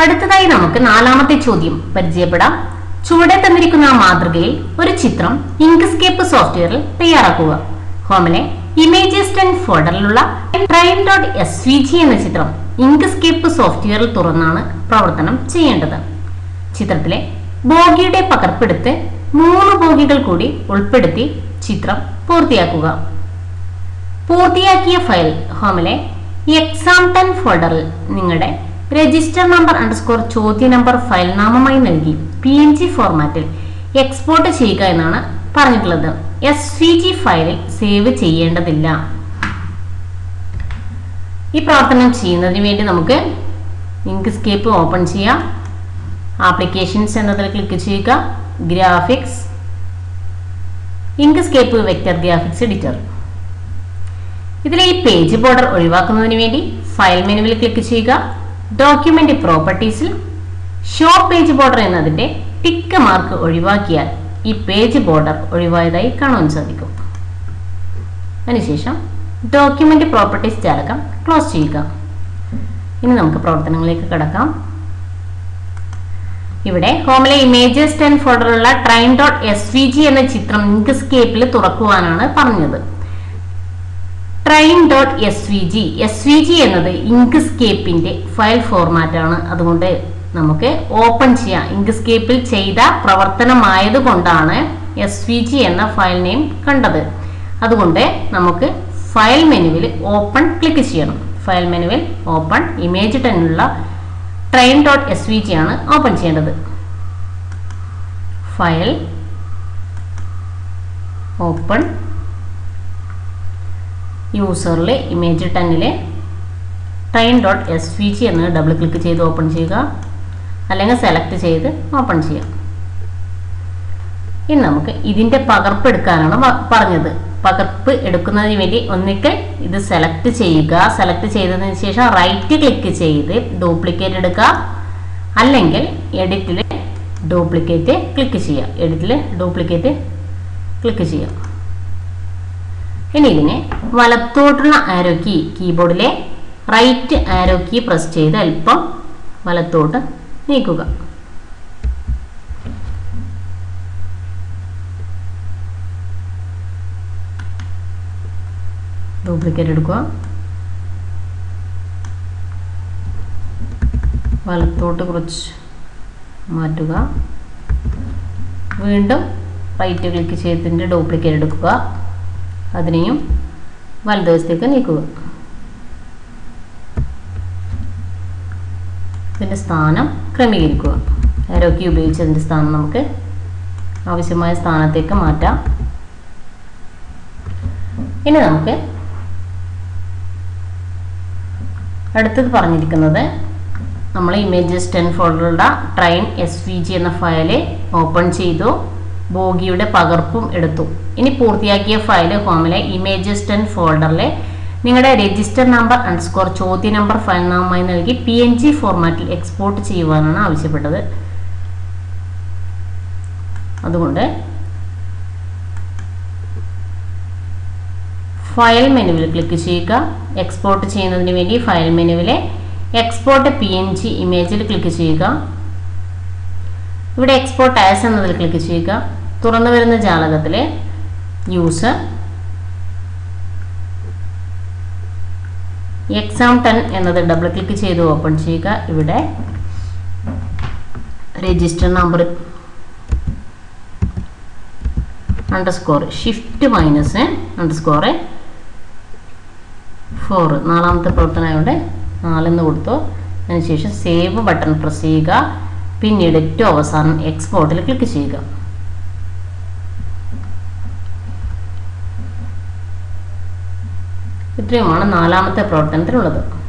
അടുത്തതായി നമുക്ക് നാലാമത്തെ ചോദ്യം പരിചയപ്പെടാം. ചുവടെ തന്നിരിക്കുന്ന മാതൃകയിൽ ഒരു ചിത്രം ഇങ്ക്സ്കേപ്പ് സോഫ്റ്റ്വെയറിൽ തയ്യാറാക്കുക. ഹോമിലെ images ten ഫോൾഡറിലുള്ള train dot S V G എന്ന ചിത്രം ഇങ്ക്സ്കേപ്പ് സോഫ്റ്റ്വെയറിൽ തുറന്നാണ് പ്രവർത്തനം ചെയ്യേണ്ടത്. ചിത്രത്തിലെ ബോഗിയുടെ പകർപ്പെടുത്ത് മൂന്ന് ബോഗികൾ കൂടി ഉൾപ്പെടുത്തി ചിത്രം പൂർത്തിയാക്കുക. പൂർത്തിയാക്കിയ ഫയൽ ഹോമിലെ എക്സാം ടെൻ ഫോൾഡറിൽ നിങ്ങളുടെ രജിസ്റ്റർ നമ്പർ അണ്ടർസ്കോർ ചോദ്യ നമ്പർ ഫയൽ നാമമായി നൽകി പി എൻ ജി ഫോർമാറ്റിൽ എക്സ്പോർട്ട് ചെയ്യുക എന്നാണ് പറഞ്ഞിട്ടുള്ളത്. എസ് വി ജി ഫയലിൽ സേവ് ചെയ്യേണ്ടതില്ല. ഈ പ്രവർത്തനം ചെയ്യുന്നതിന് വേണ്ടി നമുക്ക് ഇങ്ക്സ്കേപ്പ് ഓപ്പൺ ചെയ്യാം. ആപ്ലിക്കേഷൻസ് എന്നതിൽ ക്ലിക്ക് ചെയ്യുക. Graphics Inkscape vector graphics editor ഇതിലെ ഈ പേജ് ബോർഡർ ഒഴിവാക്കുന്നതിന് വേണ്ടി ഫയൽ മെനുവിൽ ക്ലിക്ക് ചെയ്യുക. ഡോക്യുമെന്റ് പ്രോപ്പർട്ടീസിൽ ഷോ പേജ് ബോർഡർ എന്നതിന്റെ ടിക്ക് മാർക്ക് ഒഴിവാക്കിയാൽ ഈ പേജ് ബോർഡർ ഒഴിവായതായി കാണാൻ സാധിക്കും. അതിനുശേഷം ഡോക്യുമെന്റ് പ്രോപ്പർട്ടീസ് ചാലകം ക്ലോസ് ചെയ്യുക. ഇനി നമുക്ക് പ്രവർത്തനങ്ങളിലേക്ക് കടക്കാം. ഇവിടെ ഹോമിലെ images ten ഫോൾഡറിലുള്ള train dot S V G എന്ന ചിത്രം ഇങ്ക്സ്കേപ്പിൽ തുറക്കുവാനാണ് പറഞ്ഞത്. Train dot S V G S V G എന്നത് ഇങ്ക്സ്കേപ്പിന്റെ ഫയൽ ഫോർമാറ്റ് ആണ്. അതുകൊണ്ട് നമുക്ക് ഓപ്പൺ ചെയ്യാം. ഇങ്ക്സ്കേപ്പിൽ ചെയ്ത പ്രവർത്തനമായത് കൊണ്ടാണ് എസ് വി ജി എന്ന ഫയൽ നെയിം കണ്ടത്. അതുകൊണ്ട് നമുക്ക് ഫയൽ മെനുവിൽ ഓപ്പൺ ക്ലിക്ക് ചെയ്യണം. ഫയൽ മെനുവിൽ open image ടെന്നുള്ള train dot S V G ആണ് ഓപ്പൺ ചെയ്യേണ്ടത്. ഫയൽ ഓപ്പൺ യൂസറിൽ image ടെന്നിൽ train dot S V G എന്ന് ഡബിൾ ക്ലിക്ക് ചെയ്ത് ഓപ്പൺ ചെയ്യുക. അല്ലെങ്കിൽ സെലക്ട് ചെയ്ത് ഓപ്പൺ ചെയ്യാം ഇനി നമുക്ക് ഇതിന്റെ പകർപ്പ് എടുക്കാനാണ് പറഞ്ഞത്. പകർപ്പ് എടുക്കുന്നതിന് വേണ്ടി ഒന്നിക്കൽ ഇത് സെലക്ട് ചെയ്യുക. സെലക്ട് ചെയ്തതിന് ശേഷം റൈറ്റ് ക്ലിക്ക് ചെയ്ത് ഡ്യൂപ്ലിക്കേറ്റ് എടുക്കുക. അല്ലെങ്കിൽ എഡിറ്റിൽ ഡ്യൂപ്ലിക്കേറ്റ് ക്ലിക്ക് ചെയ്യുക. എഡിറ്റിൽ ഡ്യൂപ്ലിക്കേറ്റ് ക്ലിക്ക് ചെയ്യുക. ഇനി ഇതിനെ വലത്തോട്ടുള്ള ആരോ കീ കീബോർഡിലെ റൈറ്റ് ആരോ കീ പ്രസ് ചെയ്ത് അല്പം വലത്തോട്ട് നീക്കുക. ഡ്യൂപ്ലിക്കേറ്റ് എടുക്കുക. വലത്തോട്ട് കുറച്ച് മാറ്റുക. വീണ്ടും റൈറ്റ് ക്ലിക്ക് ചെയ്തതിന്റെ ഡ്യൂപ്ലിക്കേറ്റ് എടുക്കുക. അതിനെയും വലതുവശത്തേക്ക് നീക്കുക. ഇതിന്റെ സ്ഥാനം ക്രമീകരിക്കുക. ആരോഗ്യം ഉപയോഗിച്ച് അതിന്റെ സ്ഥാനം നമുക്ക് ആവശ്യമായ സ്ഥാനത്തേക്ക് മാറ്റാം. ഇനി നമുക്ക് അടുത്തത് പറഞ്ഞിരിക്കുന്നത് നമ്മൾ ഇമേജസ് ടെൻ ഫോൾഡറുടെ ട്രെയിൻ എസ് വി ജി എന്ന ഫയൽ ഓപ്പൺ ചെയ്തു. ബോഗിയുടെ പകർപ്പും എടുത്തു. ഇനി പൂർത്തിയാക്കിയ ഫയൽ ഹോമിലെ ഇമേജസ് ടെൻ ഫോൾഡറിലെ നിങ്ങളുടെ രജിസ്റ്റർ നമ്പർ അൺസ്കോർ ചോദ്യ നമ്പർ ഫയൽ നാമമായി നൽകി പി എൻ ജി ഫോർമാറ്റിൽ എക്സ്പോർട്ട് ചെയ്യുവാനാണ് ആവശ്യപ്പെട്ടത്. അതുകൊണ്ട് ഫയൽ മെനുവിൽ ക്ലിക്ക് ചെയ്യുക. എക്സ്പോർട്ട് ചെയ്യുന്നതിന് വേണ്ടി ഫയൽ മെനുവിലെ എക്സ്പോർട്ട് പി എൻ ജി ഇമേജിൽ ക്ലിക്ക് ചെയ്യുക. ഇവിടെ എക്സ്പോർട്ട് ആസ് എന്നതിൽ ക്ലിക്ക് ചെയ്യുക. തുറന്നു വരുന്ന ജാലകത്തിലെ യൂസർ എക്സാം ടെൻ എന്നത് ഡബിൾ ക്ലിക്ക് ചെയ്ത് ഓപ്പൺ ചെയ്യുക. ഇവിടെ register number underscore shift minus underscore four നാലാമത്തെ പ്രവർത്തനമായതുകൊണ്ട് നാലെന്ന് കൊടുത്തു. അതിനുശേഷം സേവ് ബട്ടൺ പ്രസ് ചെയ്യുക. പിന്നീട് ഏറ്റവും അവസാനം എക്സ്പോർട്ടിൽ ക്ലിക്ക് ചെയ്യുക. ഇത്രയുമാണ് നാലാമത്തെ പ്രവർത്തനത്തിലുള്ളത്.